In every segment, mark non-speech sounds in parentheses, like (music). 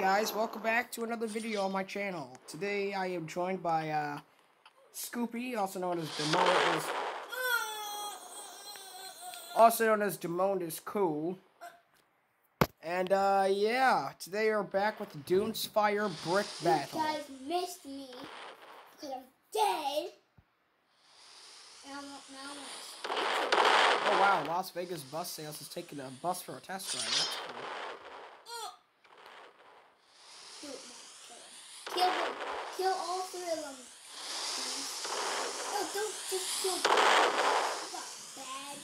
guys, welcome back to another video on my channel. Today I am joined by uh, Scoopy, also known as Demonis, also known as Demonis Cool. And uh, yeah, today we're back with the Dunes Fire Brick Battle. You guys missed me because I'm dead. And I'm, now I'm Oh wow, Las Vegas bus sales is taking a bus for a test ride. That's cool. Do it, Mom. Kill them. Kill all three of them. No, don't just kill them. You got bad.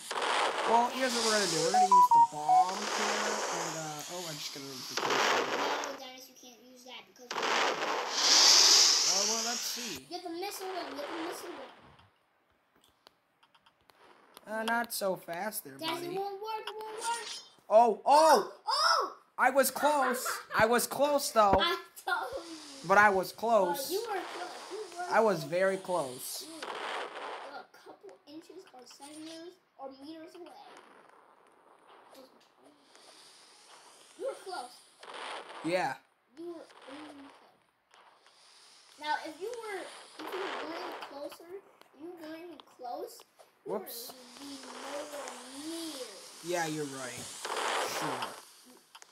Well, here's what we're gonna do. We're gonna use the bomb here, and uh, oh, I'm just gonna leave the No, Dennis, you can't use that because Oh well, let's see. get the missile one. Get the missile one. Uh, not so fast there, Dennis, it buddy. won't work. It won't work. Oh, oh! Oh! I was close. I was close though, I. but I was close. you were were I was very close. You were a couple inches or centimeters or meters away. You were close. Yeah. You were really close. Now, if you were if you were really closer, you were really close. Whoops. Be near. Yeah, you're right. Sure.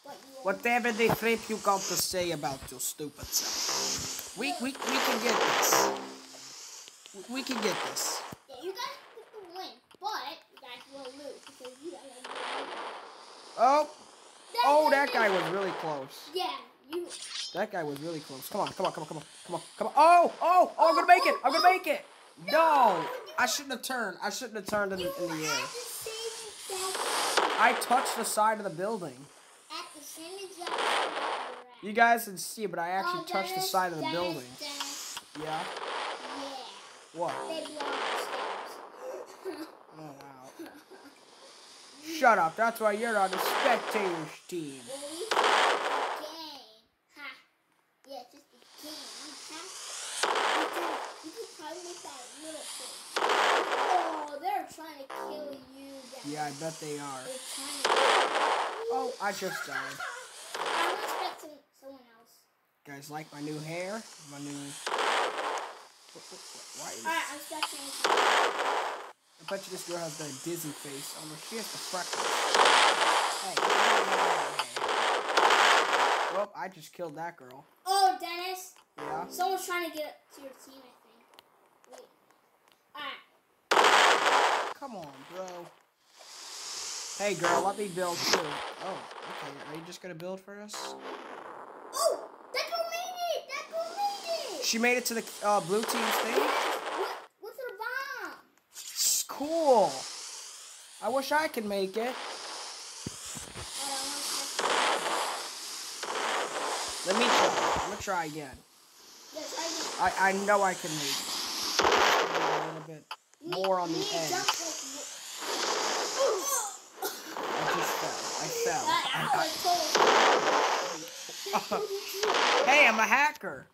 But you were Whatever they think you got to say about your stupid self. We we we can get this. We- can get this. Yeah, you guys get the win, but you guys will lose because you guys are going Oh, oh, that oh, guy was really close. Yeah, you. That guy was really close. Come on, come on, come on, come on, come on, come on. Oh, oh, oh, I'm gonna make it. I'm gonna make it. No, I shouldn't have turned. I shouldn't have turned in, in the air. had the same exact I touched the side of the building. You were at. You guys can see, but I actually Oh, touched the side of the building. Yeah. yeah, What? they belong upstairs. Oh wow. Shut up. That's why you're on the spectators team. Well, at least it's a game. Ha. Yeah, it's just a game. Ha. You can, you can probably make that little thing. Oh, they're trying to kill you. Dennis. Yeah, I bet they are. They're trying to Oh, I just died. I'm expecting someone else. Guys, like my new hair? My new. What- what- what- Why is... Alright, I'm expecting I bet you this girl has the dizzy face. Oh no, she has the freckles. Hey. Well, I just killed that girl. Oh, Dennis. Yeah. Someone's trying to get to your team, I think. Wait. Alright. Come on, bro. Hey, girl, let me build too. Oh, okay. Are you just gonna build for us? Oh! That girl made it! That girl made it! She made it to the uh, blue team's thing. What? What's her bomb? It's cool. I wish I could make it. Hold on, one second. Let me try. I'm gonna try again. Yes, I I, I know I can make it. A little bit more on the edge. I just fell. I fell. (laughs) I-. I- (laughs) hey, I'm a hacker.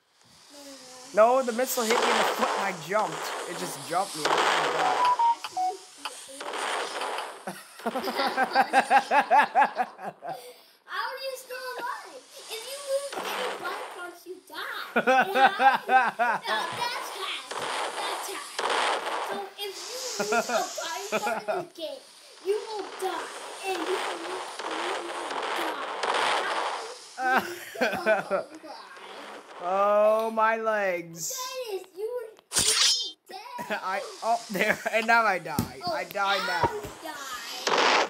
No, the missile hit me in the foot and I jumped. It just jumped me. How are you still alive? If you lose any body parts, you die. Yeah? No, that's hack. That's hack. So if you lose a body part in the game, you will die. And you will, (laughs) you will die. Oh, my legs. Dennis, you were (laughs) dead. I oh there and now I die. Oh, I die now now.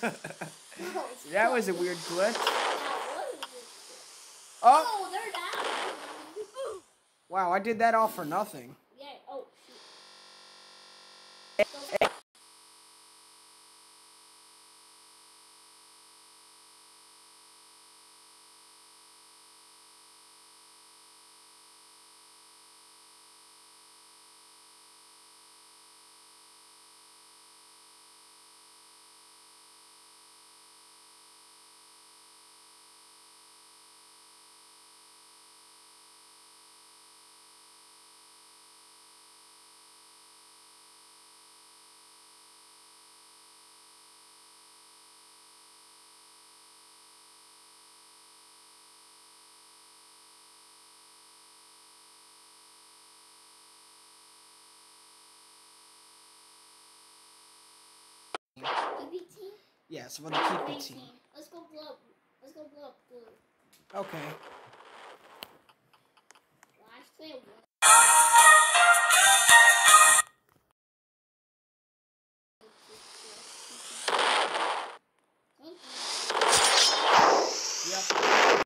it's (laughs) that was a weird glitch. That was a weird Oh Oh, they're down. wow, I did that all for nothing. Yeah. Oh, eh, eh. Yeah, so for the it team. Let's go blow. up- Let's go blow up blue. Okay. Last play.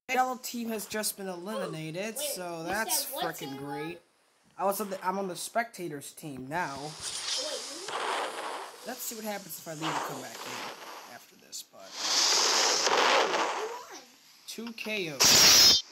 Yellow team has just been eliminated, Wait, so that's freaking great. I was on the, I'm on the spectators team now. Wait, Let's see what happens if I leave and come back in this. But two KOs.